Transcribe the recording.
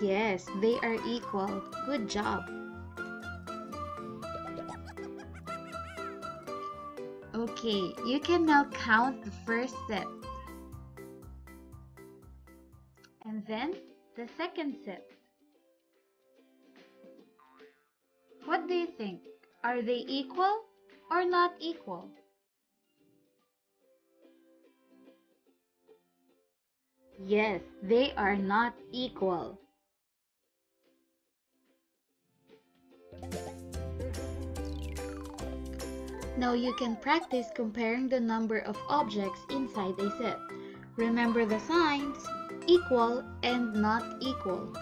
Yes, they are equal. Good job. Okay, you can now count the first set. And then the second set. What do you think? Are they equal or not equal? Yes, they are not equal. Now you can practice comparing the number of objects inside a set. Remember the signs, equal and not equal.